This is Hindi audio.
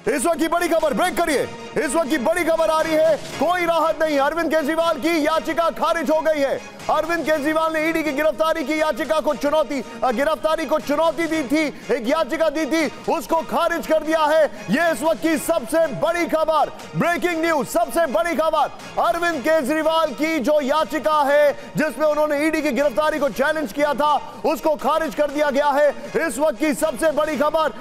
इस वक्त की बड़ी खबर ब्रेक करिए। इस वक्त की बड़ी खबर आ रही है, कोई राहत नहीं। अरविंद केजरीवाल की याचिका खारिज हो गई है। अरविंद केजरीवाल ने ईडी की गिरफ्तारी की याचिका को चुनौती गिरफ्तारी को चुनौती दी थी, एक याचिका दी थी, उसको खारिज कर दिया है। यह इस वक्त की सबसे बड़ी खबर ब्रेकिंग न्यूज़ सबसे बड़ी खबर। अरविंद केजरीवाल की जो याचिका है, जिसमें उन्होंने ईडी की गिरफ्तारी को चैलेंज किया था, उसको खारिज कर दिया गया है। इस वक्त की सबसे बड़ी खबर